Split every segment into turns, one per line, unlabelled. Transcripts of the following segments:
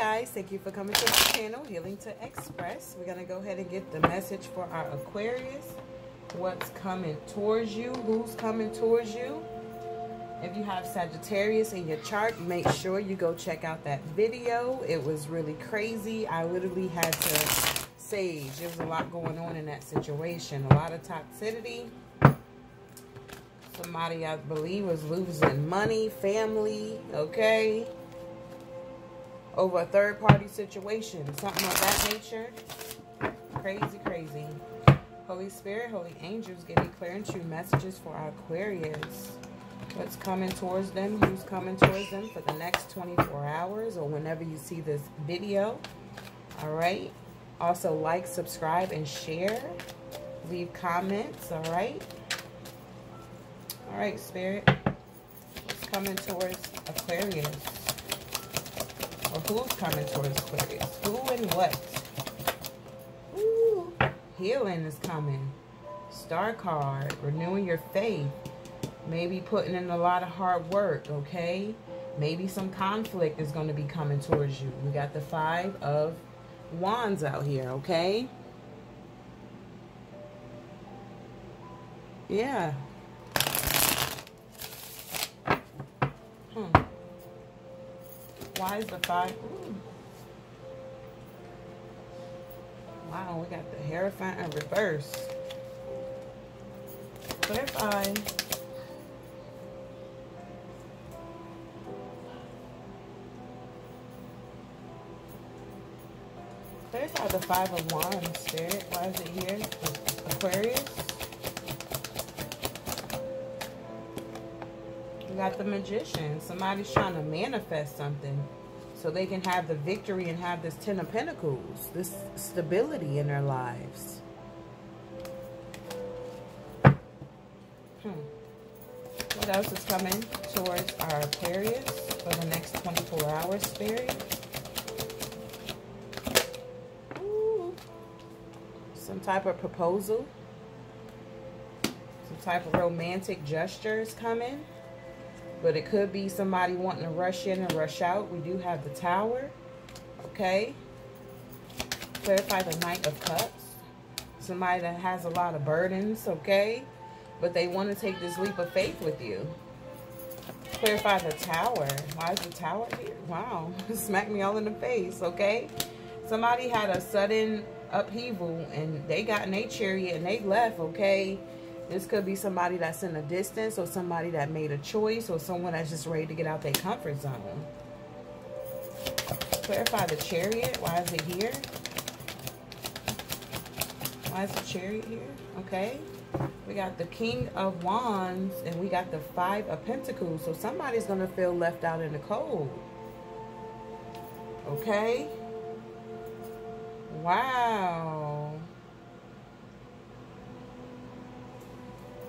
guys, thank you for coming to my channel, Healing to Express. We're going to go ahead and get the message for our Aquarius. What's coming towards you, who's coming towards you. If you have Sagittarius in your chart, make sure you go check out that video. It was really crazy. I literally had to sage. There was a lot going on in that situation. A lot of toxicity. Somebody, I believe, was losing money, family, okay? Over a third party situation, something of that nature. Crazy, crazy. Holy Spirit, Holy Angels, give clear and true messages for our Aquarius. What's coming towards them, who's coming towards them for the next 24 hours or whenever you see this video. All right. Also, like, subscribe, and share. Leave comments, all right? All right, Spirit. What's coming towards Aquarius? Who's coming towards Aquarius? Who and what? Ooh, healing is coming. Star card, renewing your faith. Maybe putting in a lot of hard work, okay? Maybe some conflict is going to be coming towards you. We got the five of wands out here, okay? Yeah. Why is the five? Ooh. Wow, we got the Hierophant in uh, reverse. Clarify. Clarify the Five of Wands, Spirit. Why is it here? Aquarius. We got the Magician. Somebody's trying to manifest something so they can have the victory and have this Ten of Pentacles, this stability in their lives. Hmm. What else is coming towards our Aquarius for the next 24 hours, Spirit? Some type of proposal. Some type of romantic gesture is coming. But it could be somebody wanting to rush in and rush out. We do have the Tower. Okay. Clarify the Knight of Cups. Somebody that has a lot of burdens. Okay. But they want to take this leap of faith with you. Clarify the Tower. Why is the Tower here? Wow. Smack me all in the face. Okay. Somebody had a sudden upheaval and they got in a chariot and they left. Okay this could be somebody that's in a distance or somebody that made a choice or someone that's just ready to get out their comfort zone. Clarify the chariot. Why is it here? Why is the chariot here? Okay. We got the King of Wands and we got the Five of Pentacles. So somebody's going to feel left out in the cold. Okay. Wow.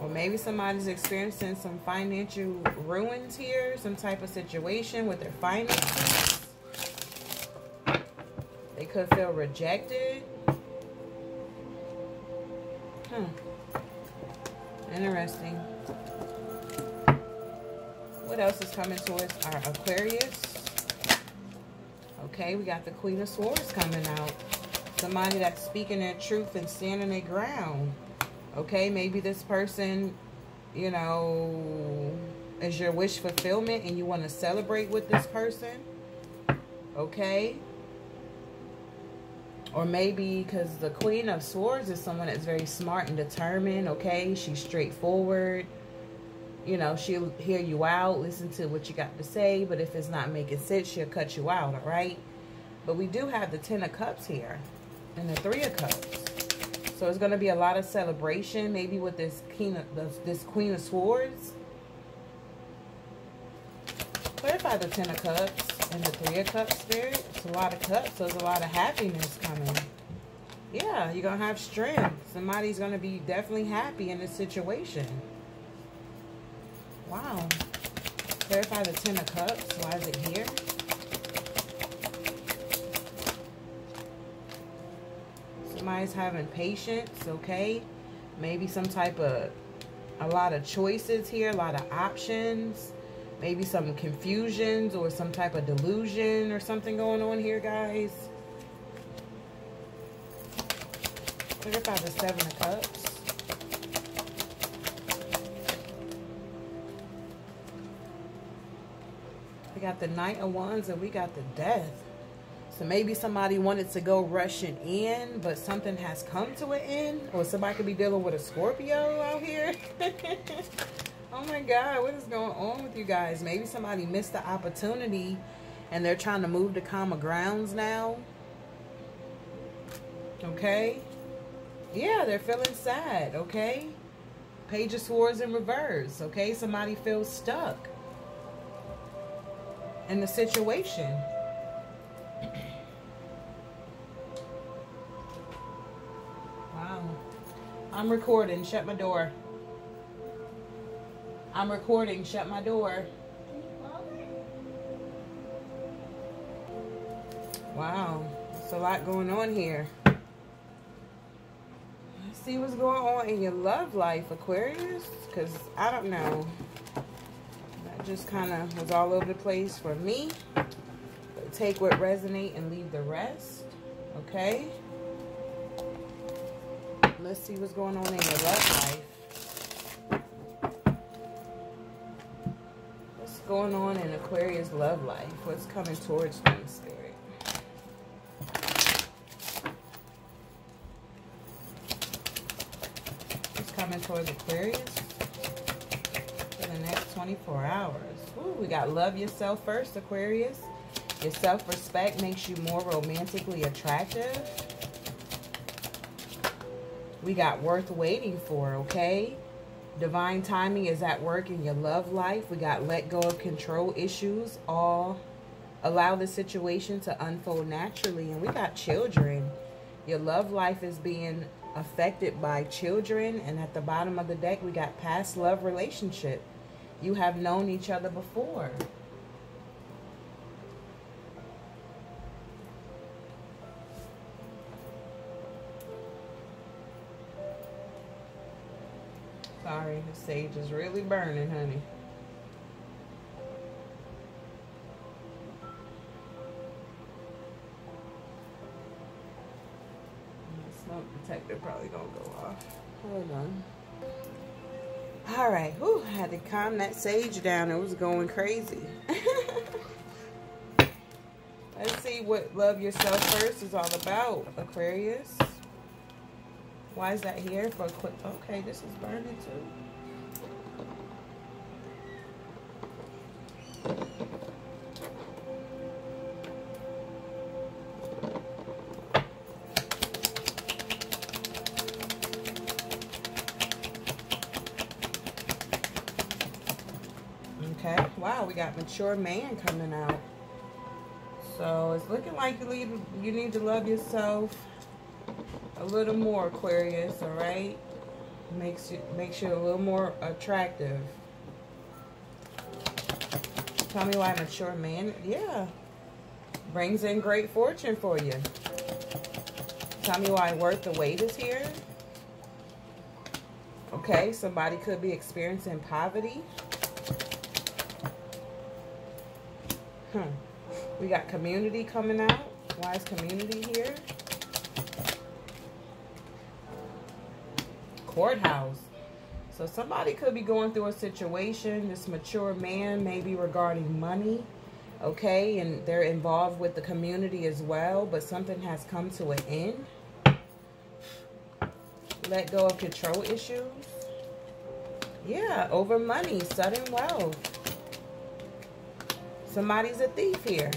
Or maybe somebody's experiencing some financial ruins here, some type of situation with their finances. They could feel rejected. Hmm. Interesting. What else is coming towards our Aquarius? Okay, we got the Queen of Swords coming out. Somebody that's speaking their truth and standing their ground. Okay, maybe this person, you know, is your wish fulfillment and you want to celebrate with this person. Okay. Or maybe because the Queen of Swords is someone that's very smart and determined. Okay, she's straightforward. You know, she'll hear you out, listen to what you got to say. But if it's not making sense, she'll cut you out, all right? But we do have the Ten of Cups here and the Three of Cups. So it's going to be a lot of celebration, maybe with this Queen of, this, this Queen of Swords. Clarify the Ten of Cups and the Three of Cups spirit. It's a lot of cups, so there's a lot of happiness coming. Yeah, you're going to have strength. Somebody's going to be definitely happy in this situation. Wow. Clarify the Ten of Cups. Why is it here? Somebody's having patience, okay? Maybe some type of, a lot of choices here, a lot of options. Maybe some confusions or some type of delusion or something going on here, guys. At the Seven of Cups. We got the Knight of Wands and we got the Death. So maybe somebody wanted to go rushing in, but something has come to an end. Or somebody could be dealing with a Scorpio out here. oh my God, what is going on with you guys? Maybe somebody missed the opportunity and they're trying to move to common grounds now. Okay? Yeah, they're feeling sad, okay? Page of Swords in reverse, okay? Somebody feels stuck in the situation. I'm recording. Shut my door. I'm recording. Shut my door. Wow. There's a lot going on here. Let's see what's going on in your love life, Aquarius. Because I don't know That just kind of was all over the place for me. But take what resonate and leave the rest. Okay? Let's see what's going on in your love life. What's going on in Aquarius love life? What's coming towards you, Spirit? What's coming towards Aquarius? for the next 24 hours. Ooh, we got love yourself first, Aquarius. Your self-respect makes you more romantically attractive. We got worth waiting for, okay? Divine timing is at work in your love life. We got let go of control issues. All allow the situation to unfold naturally. And we got children. Your love life is being affected by children. And at the bottom of the deck, we got past love relationship. You have known each other before. Sorry, the sage is really burning, honey. Smoke detector probably gonna go off. Hold on. All right. Whew, I had to calm that sage down. It was going crazy. Let's see what Love Yourself First is all about, Aquarius. Why is that here for a quick... Okay, this is burning too. Okay. Wow, we got mature man coming out. So it's looking like you need, you need to love yourself little more, Aquarius, all right? Makes you, makes you a little more attractive. Tell me why mature man, yeah. Brings in great fortune for you. Tell me why worth the wait is here. Okay, somebody could be experiencing poverty. Hmm. We got community coming out. Why is community here? Courthouse. So somebody could be going through a situation, this mature man, maybe regarding money, okay? And they're involved with the community as well, but something has come to an end. Let go of control issues. Yeah, over money, sudden wealth. Somebody's a thief here.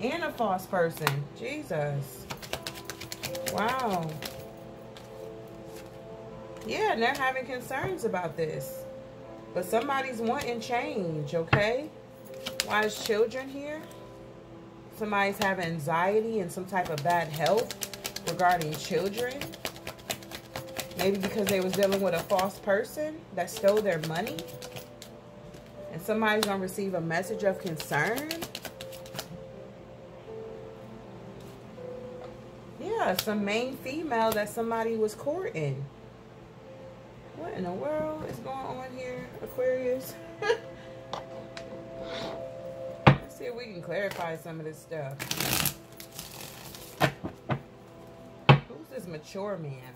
And a false person. Jesus. Wow. Yeah, and they're having concerns about this. But somebody's wanting change, okay? Why is children here? Somebody's having anxiety and some type of bad health regarding children. Maybe because they was dealing with a false person that stole their money and somebody's going to receive a message of concern. Yeah, some main female that somebody was courting. What in the world is going on here, Aquarius? Let's see if we can clarify some of this stuff. Who's this mature man?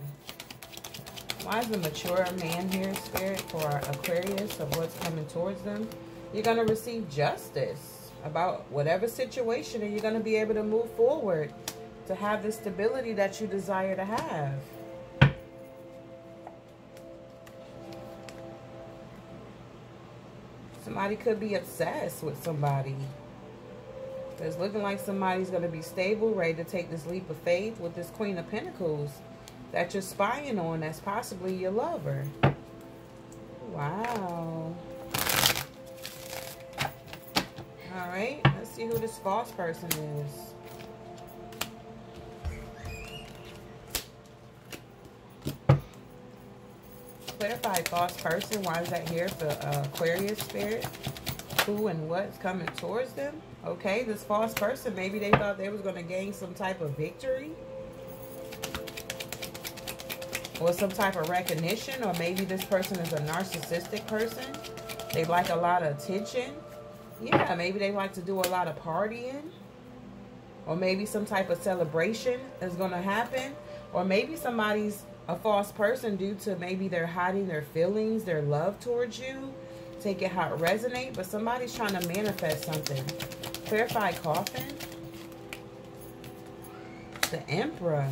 Why is the mature man here, Spirit, for Aquarius of what's coming towards them? You're going to receive justice about whatever situation and you're going to be able to move forward to have the stability that you desire to have. Somebody could be obsessed with somebody. It's looking like somebody's going to be stable, ready to take this leap of faith with this Queen of Pentacles that you're spying on that's possibly your lover. Wow. All right, let's see who this false person is. Clarify false person. Why is that here for uh, Aquarius spirit? Who and what's coming towards them? Okay, this false person, maybe they thought they was going to gain some type of victory or some type of recognition or maybe this person is a narcissistic person they like a lot of attention yeah maybe they like to do a lot of partying or maybe some type of celebration is going to happen or maybe somebody's a false person due to maybe they're hiding their feelings their love towards you take it how it resonate but somebody's trying to manifest something clarify coffin the emperor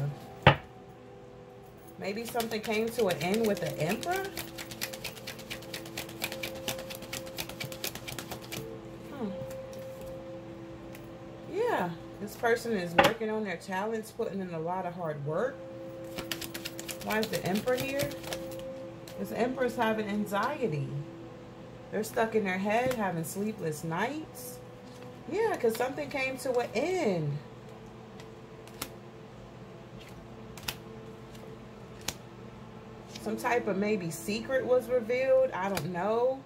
Maybe something came to an end with the Emperor? Hmm. Yeah, this person is working on their talents, putting in a lot of hard work. Why is the Emperor here? This Emperor's having anxiety. They're stuck in their head, having sleepless nights. Yeah, because something came to an end. some type of maybe secret was revealed. I don't know.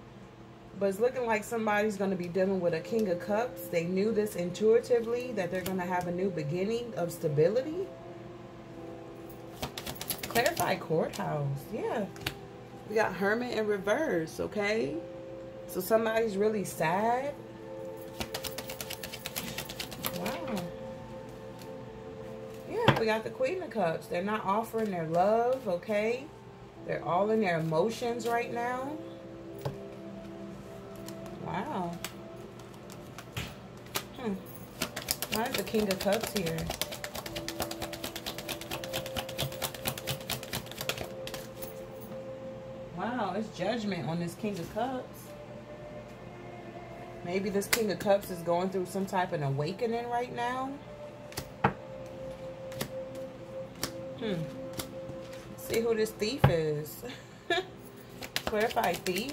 But it's looking like somebody's going to be dealing with a King of Cups. They knew this intuitively, that they're going to have a new beginning of stability. Clarify courthouse. Yeah. We got Hermit in reverse, okay? So somebody's really sad. Wow. Yeah, we got the Queen of Cups. They're not offering their love, okay? They're all in their emotions right now. Wow. Hmm. Why is the King of Cups here? It's judgment on this King of Cups. Maybe this King of Cups is going through some type of awakening right now. Hmm. See who this thief is. Clarify thief.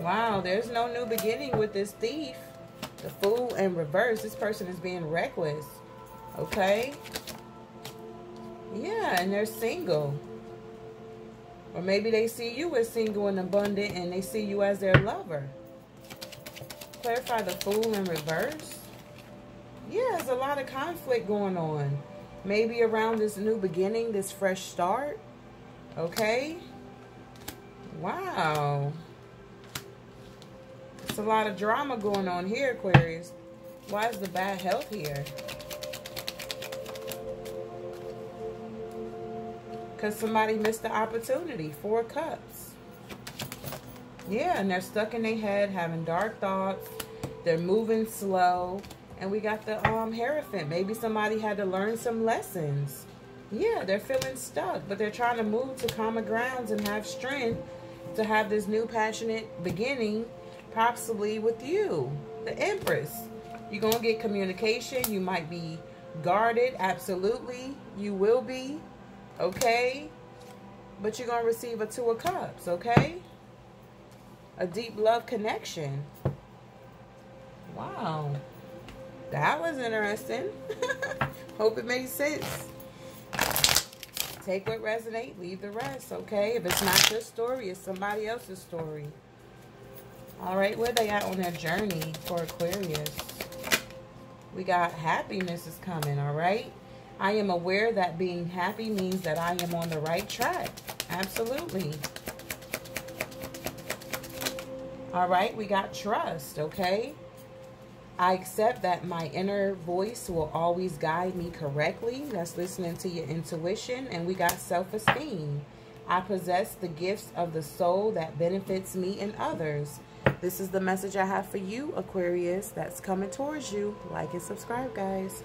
Wow, there's no new beginning with this thief. The fool in reverse. This person is being reckless. Okay? Yeah, and they're single. Or maybe they see you as single and abundant and they see you as their lover. Clarify the fool in reverse. Yeah, there's a lot of conflict going on. Maybe around this new beginning, this fresh start. Okay? Wow. It's a lot of drama going on here, Aquarius. Why is the bad health here? Because somebody missed the opportunity. Four cups. Yeah, and they're stuck in their head, having dark thoughts. They're moving slow. And we got the um, Hierophant. Maybe somebody had to learn some lessons. Yeah, they're feeling stuck, but they're trying to move to common grounds and have strength to have this new passionate beginning, possibly with you, the Empress. You're going to get communication. You might be guarded. Absolutely. You will be. Okay? But you're going to receive a Two of Cups. Okay? A deep love connection. Wow. That was interesting. Hope it made sense. Take what resonate, leave the rest, okay? If it's not your story, it's somebody else's story. All right, where they at on their journey for Aquarius? We got happiness is coming, all right? I am aware that being happy means that I am on the right track. Absolutely. All right, we got trust, okay? I accept that my inner voice will always guide me correctly. That's listening to your intuition. And we got self-esteem. I possess the gifts of the soul that benefits me and others. This is the message I have for you, Aquarius, that's coming towards you. Like and subscribe, guys.